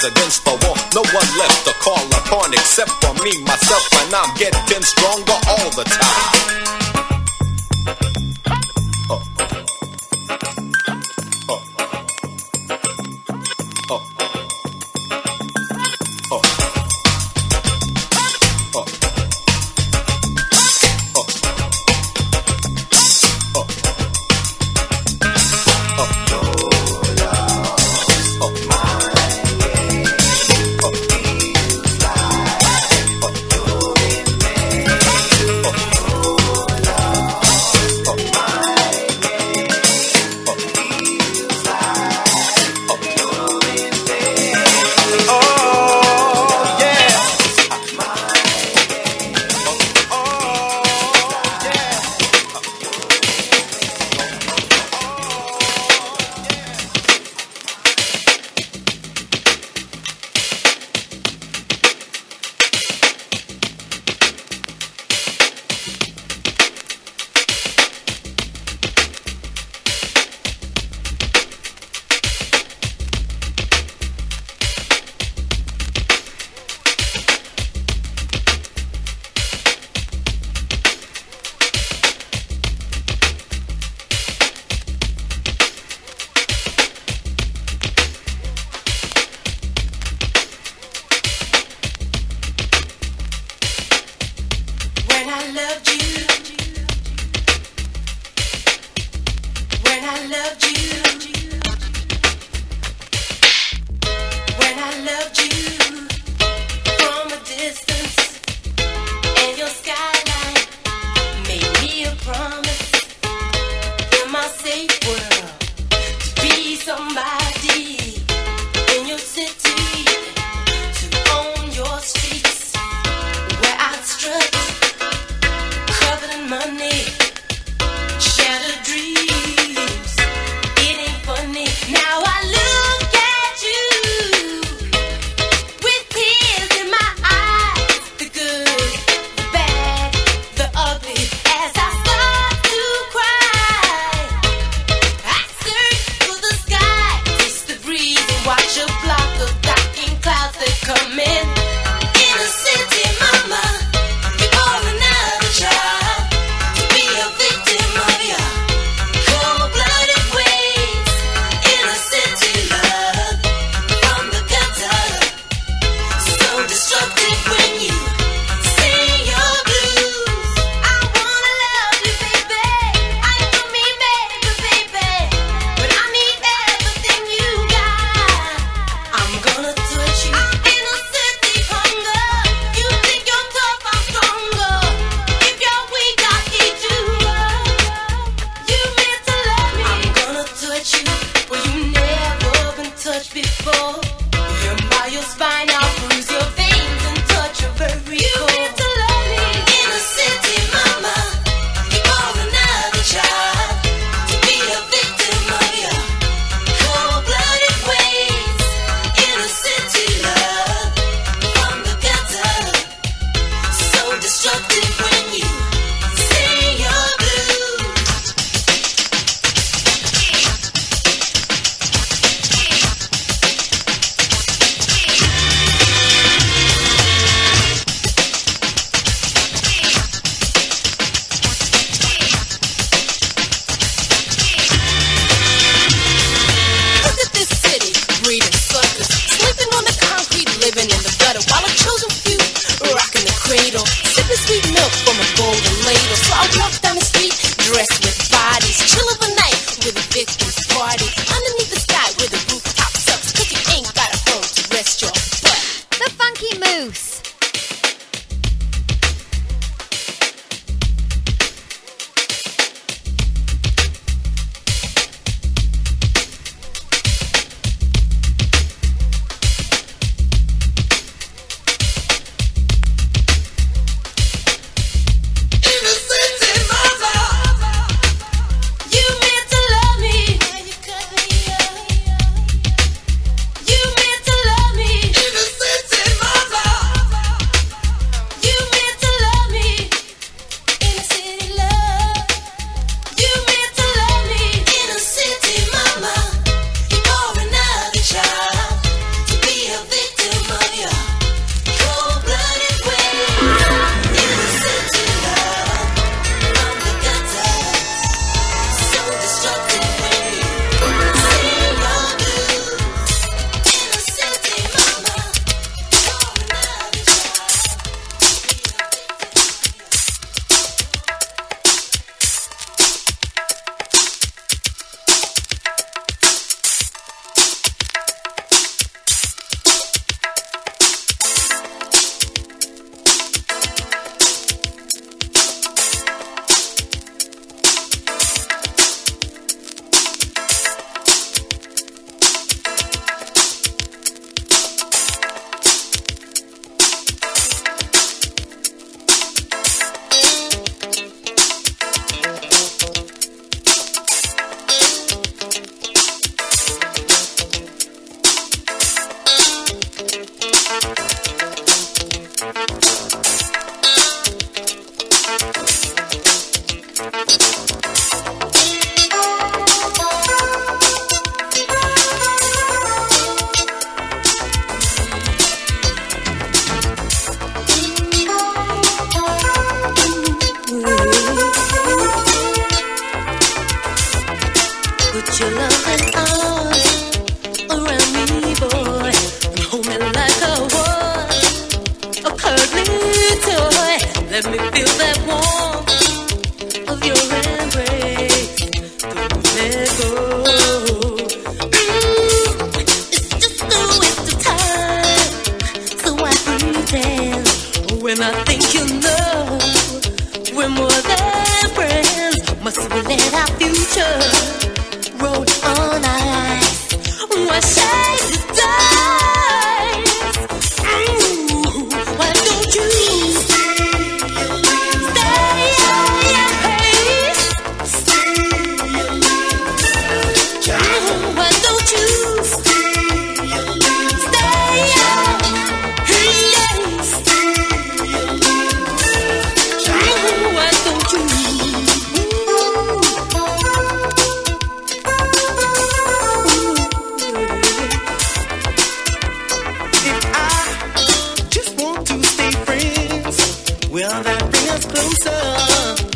pressed against the wall. No one left to call upon except for me, myself, and I'm getting stronger all the time. it. I want that. Ooh, you know